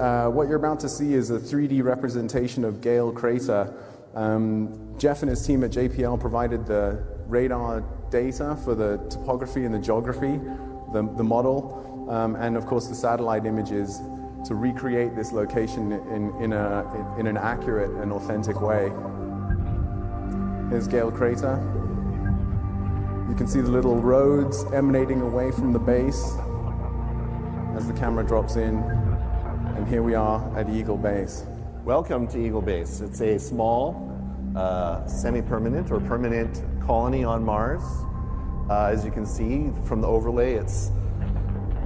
Uh, what you're about to see is a 3D representation of Gale Crater. Um, Jeff and his team at JPL provided the radar data for the topography and the geography, the, the model, um, and of course the satellite images to recreate this location in, in, a, in an accurate and authentic way. Here's Gale Crater. You can see the little roads emanating away from the base as the camera drops in. And here we are at Eagle Base. Welcome to Eagle Base. It's a small, uh, semi-permanent or permanent colony on Mars. Uh, as you can see from the overlay, it's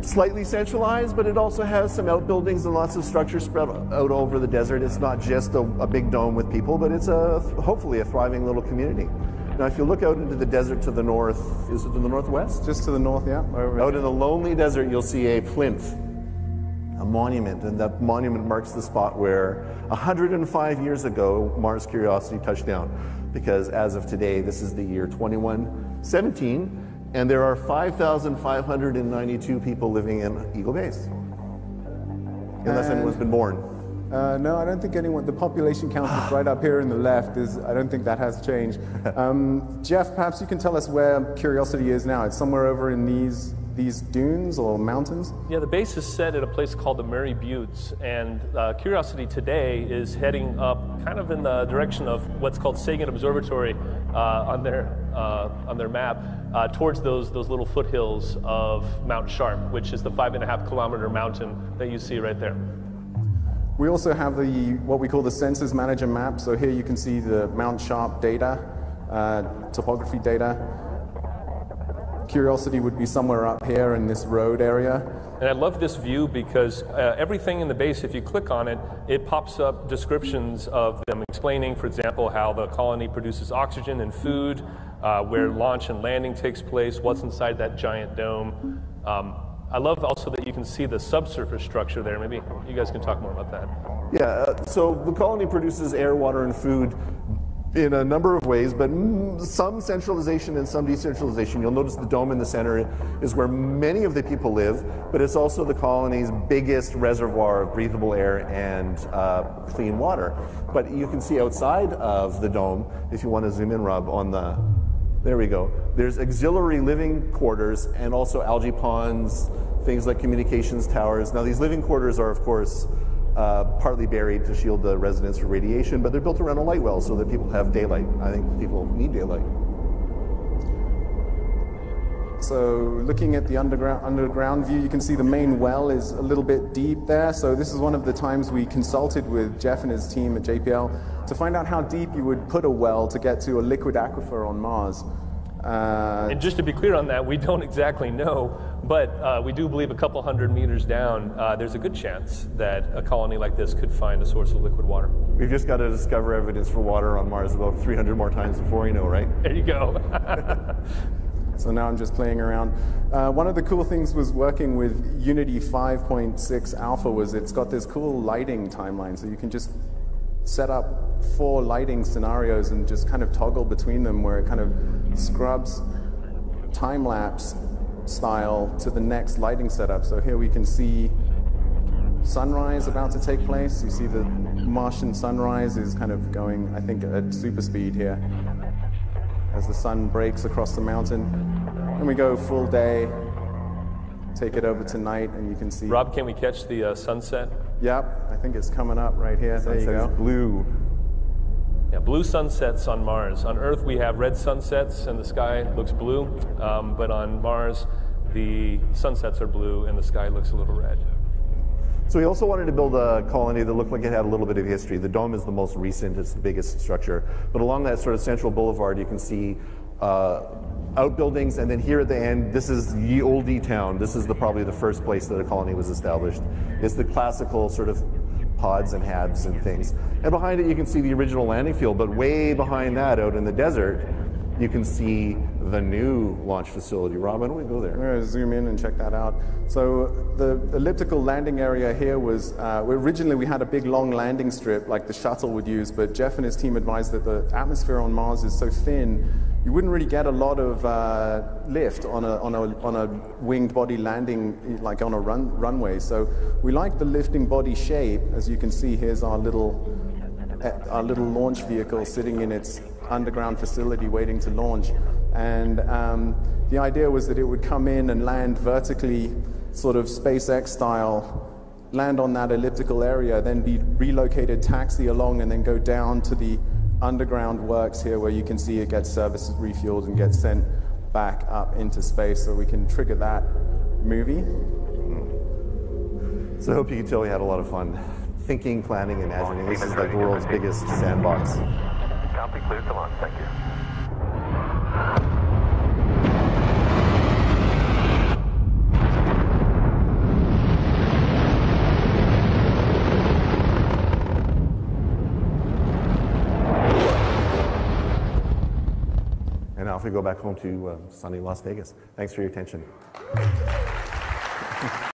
slightly centralized, but it also has some outbuildings and lots of structures spread out over the desert. It's not just a, a big dome with people, but it's a hopefully a thriving little community. Now, if you look out into the desert to the north, is it to the northwest? Just to the north, yeah. Out in the lonely desert, you'll see a plinth a monument, and that monument marks the spot where 105 years ago Mars Curiosity touched down. Because as of today, this is the year 2117, and there are 5,592 people living in Eagle Base. Unless And- anyone's been born. Uh, no, I don't think anyone. The population count is right up here in the left. Is I don't think that has changed. Um, Jeff, perhaps you can tell us where Curiosity is now. It's somewhere over in these these dunes or mountains. Yeah, the base is set at a place called the Murray Buttes, and uh, Curiosity today is heading up kind of in the direction of what's called Sagan Observatory uh, on their uh, on their map, uh, towards those those little foothills of Mount Sharp, which is the five and a half kilometer mountain that you see right there. We also have the what we call the Census Manager map. So here you can see the Mount Sharp data, uh, topography data. Curiosity would be somewhere up here in this road area. And I love this view because uh, everything in the base, if you click on it, it pops up descriptions of them explaining, for example, how the colony produces oxygen and food, uh, where launch and landing takes place, what's inside that giant dome. Um, I love also that you can see the subsurface structure there. Maybe you guys can talk more about that. Yeah, uh, so the colony produces air, water, and food in a number of ways, but some centralization and some decentralization. You'll notice the dome in the center is where many of the people live, but it's also the colony's biggest reservoir of breathable air and uh, clean water. But you can see outside of the dome, if you want to zoom in, Rob, on the there we go. There's auxiliary living quarters and also algae ponds, things like communications towers. Now, these living quarters are, of course, uh, partly buried to shield the residents from radiation, but they're built around a light well so that people have daylight. I think people need daylight. So looking at the underground, underground view, you can see the main well is a little bit deep there. So this is one of the times we consulted with Jeff and his team at JPL to find out how deep you would put a well to get to a liquid aquifer on Mars. Uh, And just to be clear on that, we don't exactly know, but uh, we do believe a couple hundred meters down, uh, there's a good chance that a colony like this could find a source of liquid water. We've just got to discover evidence for water on Mars about 300 more times before we know, right? There you go. So now I'm just playing around. Uh, one of the cool things was working with Unity 5.6 Alpha was it's got this cool lighting timeline, so you can just set up four lighting scenarios and just kind of toggle between them where it kind of scrubs time lapse style to the next lighting setup. So here we can see sunrise about to take place. You see the Martian sunrise is kind of going, I think, at super speed here as the sun breaks across the mountain. And we go full day, take it over tonight, and you can see. Rob, can we catch the uh, sunset? Yep, I think it's coming up right here. There you Sunset is go. blue. Yeah, blue sunsets on Mars. On Earth, we have red sunsets and the sky looks blue, um, but on Mars, the sunsets are blue and the sky looks a little red. So we also wanted to build a colony that looked like it had a little bit of history. The dome is the most recent, it's the biggest structure. But along that sort of central boulevard, you can see uh, outbuildings, and then here at the end, this is Ye Olde Town. This is the, probably the first place that a colony was established. It's the classical sort of pods and habs and things. And behind it, you can see the original landing field, but way behind that, out in the desert, you can see the new launch facility. Rob, why don't we go there? To zoom in and check that out. So the elliptical landing area here was, uh, originally we had a big long landing strip like the shuttle would use, but Jeff and his team advised that the atmosphere on Mars is so thin, you wouldn't really get a lot of uh, lift on a, on, a, on a winged body landing, like on a run, runway. So we like the lifting body shape. As you can see, here's our little, uh, our little launch vehicle sitting in its underground facility waiting to launch. And um, the idea was that it would come in and land vertically, sort of SpaceX style, land on that elliptical area, then be relocated, taxi along, and then go down to the underground works here where you can see it gets services refueled and gets sent back up into space so we can trigger that movie. So I hope you can tell we had a lot of fun thinking, planning, imagining. This is like the world's biggest sandbox. Copy, clear to launch. Thank you. Off we go back home to uh, sunny Las Vegas. Thanks for your attention.